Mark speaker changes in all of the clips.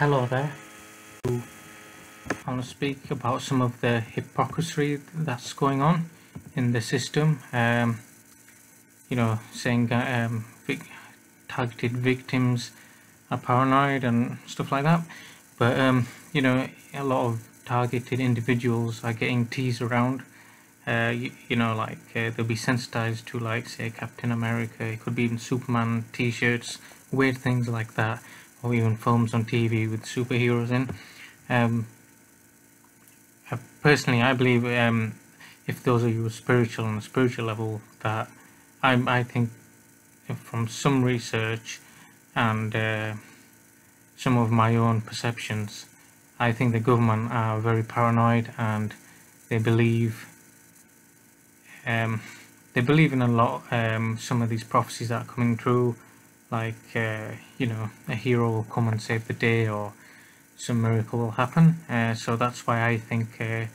Speaker 1: Hello there. I want to speak about some of the hypocrisy that's going on in the system. Um, you know, saying um, vic targeted victims are paranoid and stuff like that. But, um, you know, a lot of targeted individuals are getting teased around. Uh, you, you, know, like uh, they'll be sensitized to, like, say, Captain America. It could be even Superman t-shirts, weird things like that or even films on TV with superheroes in. Um, uh, personally, I believe um, if those of you are spiritual on a spiritual level, that I, I think from some research and uh, some of my own perceptions, I think the government are very paranoid and they believe um, they believe in a lot um, some of these prophecies that are coming true like uh, you know a hero will come and save the day or some miracle will happen. Uh, so that's why I think uh,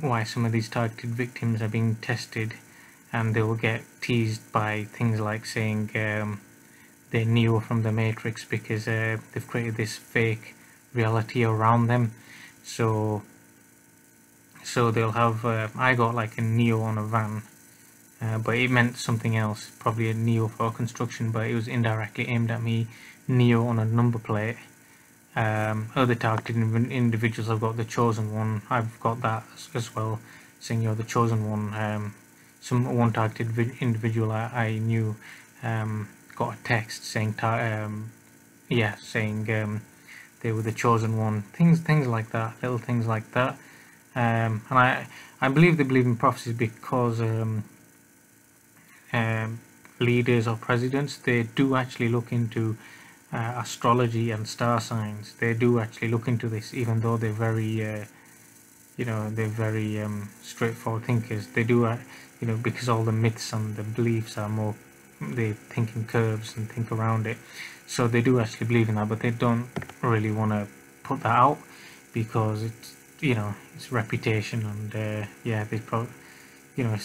Speaker 1: why some of these targeted victims are being tested and they will get teased by things like saying um, they're Neo from the Matrix because uh, they've created this fake reality around them. So so they'll have uh, I got like a Neo on a van uh, but it meant something else, probably a Neo for construction, but it was indirectly aimed at me, Neo on a number plate. Um, other targeted individuals, I've got the chosen one, I've got that as well, saying you're the chosen one. Um, some one targeted individual I, I knew um, got a text saying, um, yeah, saying um, they were the chosen one. Things, things like that, little things like that. Um, and I, I believe they believe in prophecies because um, leaders or presidents, they do actually look into uh, astrology and star signs. They do actually look into this, even though they're very, uh, you know, they're very um, straightforward thinkers. They do, uh, you know, because all the myths and the beliefs are more, they think in curves and think around it. So they do actually believe in that, but they don't really want to put that out because it's, you know, it's reputation and uh, yeah, they probably, you know,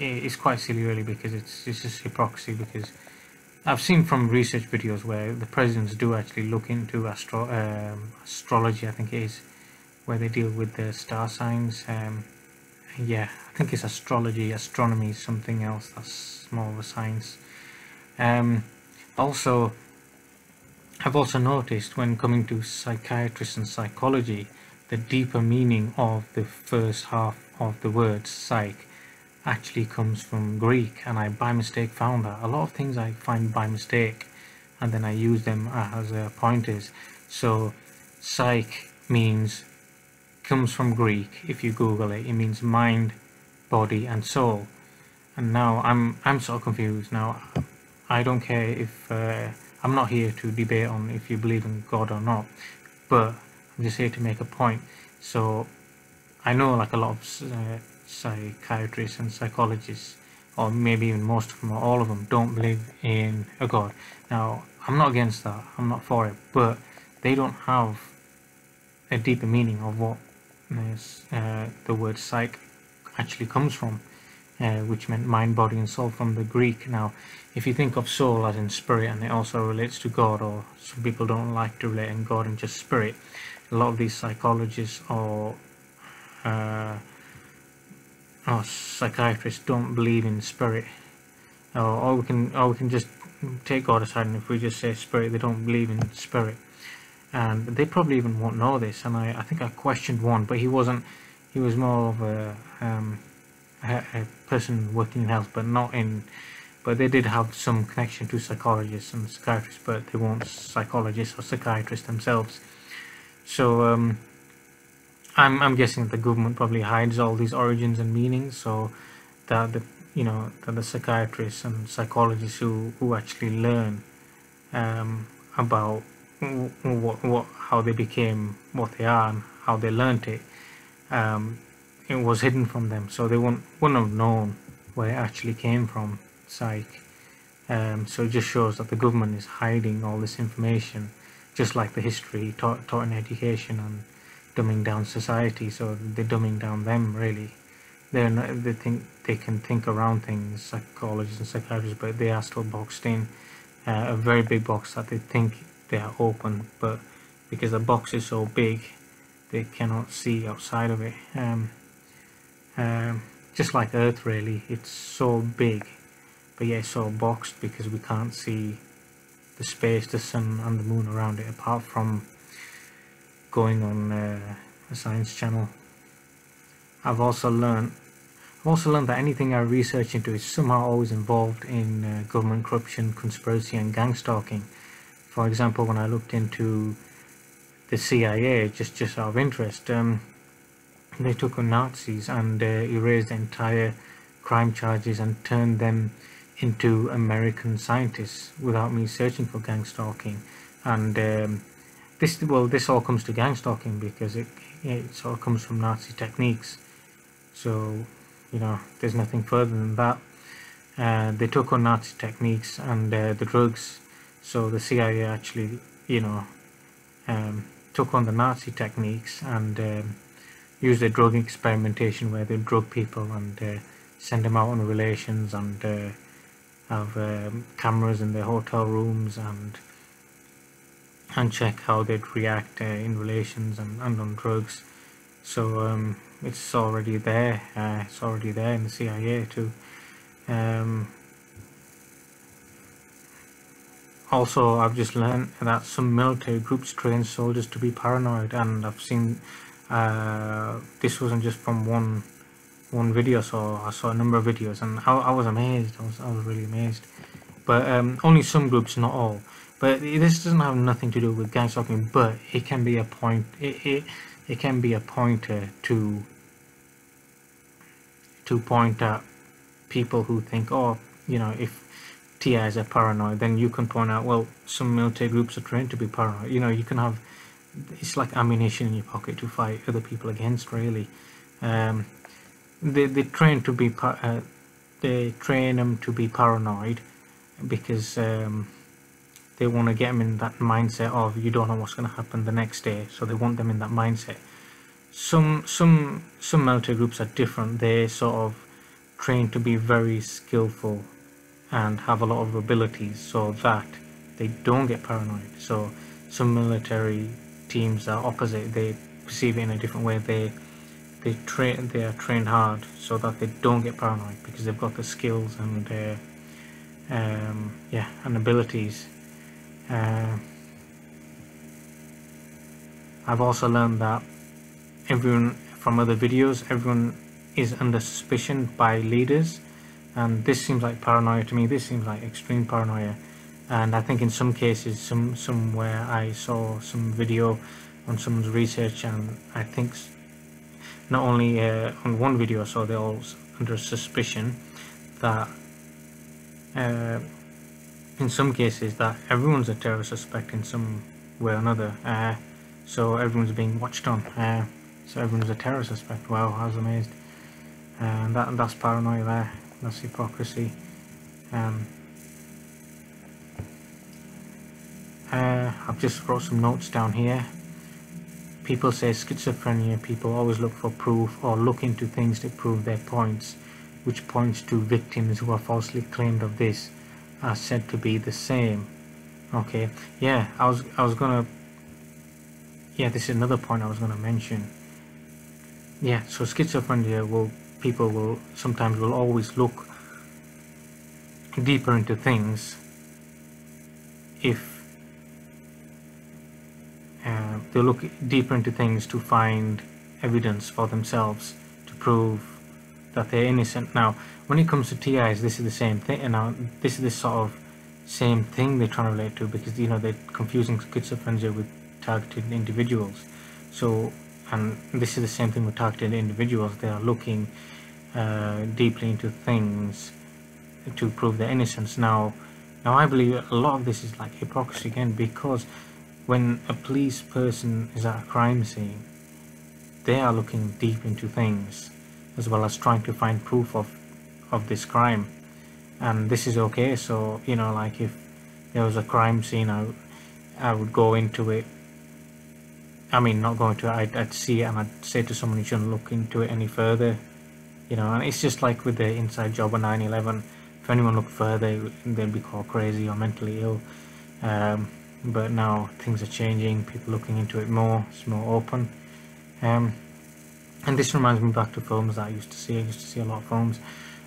Speaker 1: it's, quite silly really because it's, it's just hypocrisy because I've seen from research videos where the presidents do actually look into astro um, astrology I think it is where they deal with the star signs. Um, yeah I think it's astrology astronomy something else that's more of a science. Um, also I've also noticed when coming to psychiatrists and psychology the deeper meaning of the first half of the word psych actually comes from Greek and I by mistake found that. A lot of things I find by mistake and then I use them as uh, pointers. So psych means comes from Greek if you google it it means mind body and soul and now I'm I'm so confused now I don't care if uh, I'm not here to debate on if you believe in God or not but I'm just here to make a point so I know like a lot of uh, psychiatrists and psychologists or maybe even most of them or all of them don't believe in a god. Now i'm not against that. I'm not for it. But they don't have a deeper meaning of what uh, the word psych actually comes from uh, which meant mind body and soul from the greek. Now if you think of soul as in spirit and it also relates to god or some people don't like to relate in god and just spirit a lot of these psychologists or uh, or psychiatrists don't believe in spirit. Or, or we can or we can just take God aside and if we just say spirit they don't believe in spirit. And they probably even won't know this and I, I think I questioned one but he wasn't he was more of a, um, a, a person working in health but not in but they did have some connection to psychologists and psychiatrists but they weren't psychologists or psychiatrists themselves. So um, I'm, I'm guessing the government probably hides all these origins and meanings so that the you know that the psychiatrists and psychologists who, who actually learn um, about what, what how they became what they are and how they learned it um, it was hidden from them. So they wouldn't, wouldn't have known where it actually came from psych. Um, so it just shows that the government is hiding all this information just like the history taught, taught in education and dumbing down society so they're dumbing down them really. They're not, they think they can think around things psychologists and psychiatrists but they are still boxed in. Uh, a very big box that they think they are open but because the box is so big they cannot see outside of it. Um, um, just like Earth really. It's so big but yeah so boxed because we can't see the space the sun and the moon around it apart from going on uh, a science channel I've also learned I've also learned that anything I research into is somehow always involved in uh, government corruption, conspiracy and gang stalking. For example, when I looked into the CIA, just, just out of interest, um, they took on Nazis and uh, erased entire crime charges and turned them into American scientists without me searching for gang stalking. And um, this, well, this all comes to gang stalking because it, it all comes from Nazi techniques. So you know there's nothing further than that uh, they took on Nazi techniques and uh, the drugs so the CIA actually you know um, took on the Nazi techniques and um, used a drug experimentation where they drug people and uh, send them out on relations and uh, have um, cameras in their hotel rooms and and check how they'd react uh, in relations and, and on drugs. So um, it's already there uh, it's already there in the CIA too. Um, also I've just learned that some military groups train soldiers to be paranoid and I've seen uh, this wasn't just from one one video so I saw a number of videos and I, I was amazed I was, I was really amazed. But um, only some groups not all but this doesn't have nothing to do with gang stalking but it can be a point it, it it can be a pointer to to point at people who think oh you know if TIs are paranoid then you can point out well some military groups are trained to be paranoid. You know you can have it's like ammunition in your pocket to fight other people against really. Um, they, they train to be uh, they train them to be paranoid because um, they want to get them in that mindset of you don't know what's going to happen the next day so they want them in that mindset. Some some some military groups are different. They sort of train to be very skillful and have a lot of abilities so that they don't get paranoid. So some military teams are opposite. They perceive it in a different way. They they train they are trained hard so that they don't get paranoid because they've got the skills and uh, um, yeah and abilities uh, I've also learned that everyone from other videos, everyone is under suspicion by leaders. And this seems like paranoia to me, this seems like extreme paranoia. And I think in some cases, some somewhere I saw some video on someone's research and I think not only uh, on one video I saw they're all under suspicion that uh, in some cases that everyone's a terror suspect in some way or another uh, so everyone's being watched on uh, so everyone's a terror suspect. Wow I was amazed. And that that's paranoia there. That's hypocrisy. Um, uh, I've just wrote some notes down here. People say schizophrenia people always look for proof or look into things to prove their points which points to victims who are falsely claimed of this are said to be the same. Okay yeah I was I was gonna yeah this is another point I was gonna mention. Yeah so schizophrenia will people will sometimes will always look deeper into things if uh, they look deeper into things to find evidence for themselves to prove that they're innocent. Now, when it comes to TIs, this is the same thing. And now, this is the sort of same thing they're trying to relate to because you know they're confusing schizophrenia with targeted individuals. So, and this is the same thing with targeted individuals. They are looking uh, deeply into things to prove their innocence. Now, now I believe a lot of this is like hypocrisy again because when a police person is at a crime scene, they are looking deep into things as well as trying to find proof of of this crime. And this is okay so you know like if there was a crime scene I, I would go into it. I mean not going to I'd, I'd see it and I'd say to someone you shouldn't look into it any further. You know and it's just like with the inside job of 9-11 if anyone looked further they'd be called crazy or mentally ill. Um, but now things are changing people looking into it more it's more open. Um, and this reminds me back to films that I used to see. I used to see a lot of films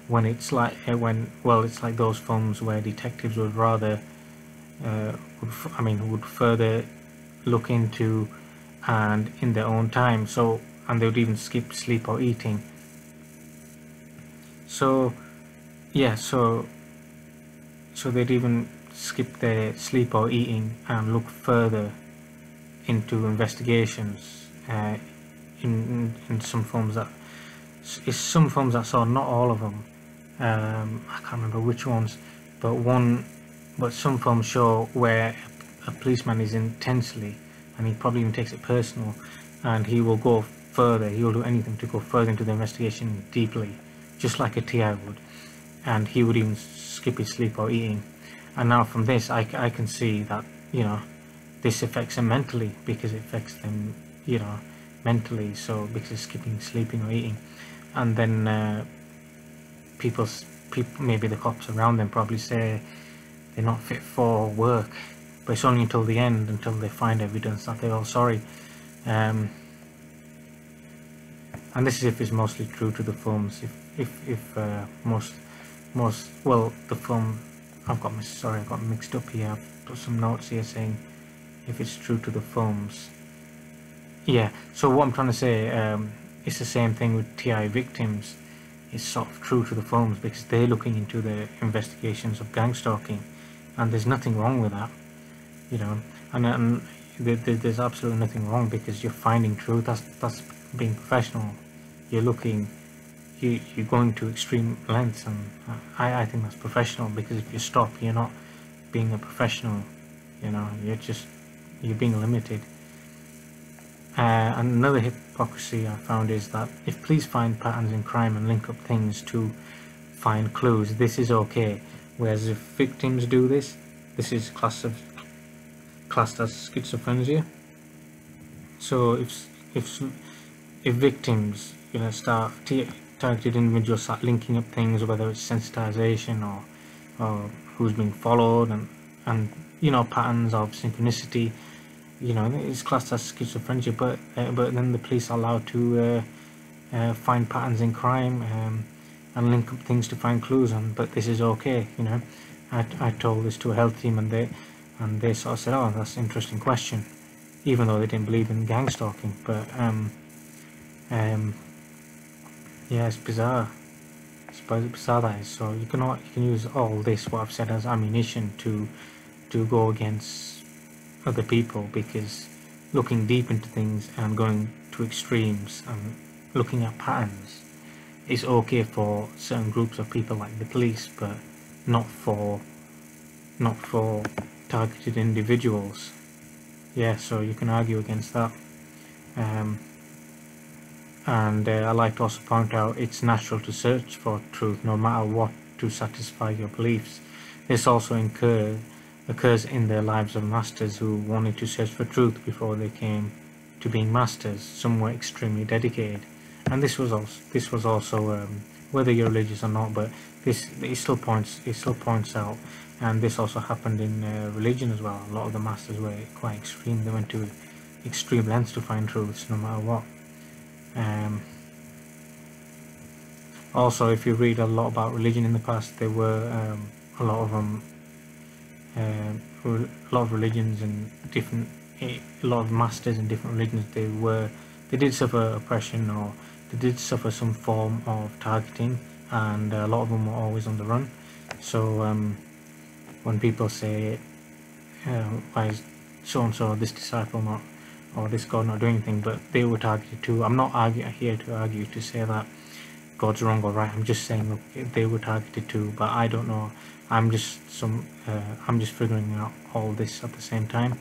Speaker 1: when it's like uh, when well it's like those films where detectives would rather uh, would, I mean would further look into and in their own time. So and they would even skip sleep or eating. So yeah so so they'd even skip their sleep or eating and look further into investigations uh, in, in some forms that it's some forms that saw not all of them. Um, I can't remember which ones but one but some films show where a policeman is intensely and he probably even takes it personal and he will go further he will do anything to go further into the investigation deeply just like a TI would. And he would even skip his sleep or eating and now from this I, I can see that you know this affects them mentally because it affects them you know mentally so because skipping sleeping or eating. And then uh, people people maybe the cops around them probably say they're not fit for work but it's only until the end until they find evidence that they're all sorry. Um, and this is if it's mostly true to the films. If if, if uh, most most well the film I've got sorry I got mixed up here. I've put some notes here saying if it's true to the films yeah so what I'm trying to say um, it's the same thing with TI victims. It's sort of true to the films because they're looking into the investigations of gang stalking and there's nothing wrong with that you know. And, and there's absolutely nothing wrong because you're finding truth that's that's being professional. You're looking you, you're going to extreme lengths and I, I think that's professional because if you stop you're not being a professional you know. You're just you're being limited uh, another hypocrisy I found is that if police find patterns in crime and link up things to find clues this is okay. Whereas if victims do this this is class of classed as schizophrenia. So if if if victims you know start targeted individuals start linking up things, whether it's sensitization or, or who's being followed and, and, you know, patterns of synchronicity, you know, it's classed as schizophrenia, but, uh, but then the police are allowed to uh, uh, find patterns in crime um, and link up things to find clues and but this is okay, you know. I, I told this to a health team and they and they sort of said, oh, that's an interesting question, even though they didn't believe in gang stalking, but um, um, yeah, it's bizarre. It's bizarre that is. So you cannot you can use all this what I've said as ammunition to to go against other people because looking deep into things and going to extremes and looking at patterns is okay for certain groups of people like the police but not for not for targeted individuals yeah so you can argue against that um, and uh, I like to also point out it's natural to search for truth no matter what to satisfy your beliefs. This also incur, occurs in the lives of masters who wanted to search for truth before they came to being masters. Some were extremely dedicated, and this was also this was also um, whether you're religious or not, but this it still points it still points out, and this also happened in uh, religion as well. A lot of the masters were quite extreme; they went to extreme lengths to find truths, no matter what. Um, also, if you read a lot about religion in the past, there were um, a lot of them, uh, a lot of religions and different, a lot of masters in different religions. They were, they did suffer oppression or they did suffer some form of targeting, and a lot of them were always on the run. So um, when people say, uh, "Why is so and so this disciple not or this God not doing anything, but they were targeted too. I'm not argue, here to argue to say that God's wrong or right. I'm just saying look, they were targeted too, but I don't know. I'm just some. Uh, I'm just figuring out all this at the same time,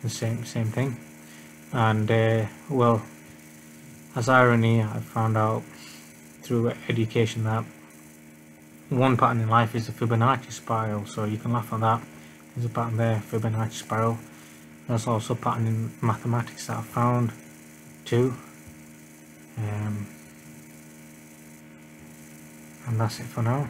Speaker 1: the same same thing. And uh, well, as irony, I found out through education that one pattern in life is the Fibonacci spiral. So you can laugh at that. There's a pattern there, Fibonacci spiral. There's also a pattern in mathematics that I found too. Um, and that's it for now.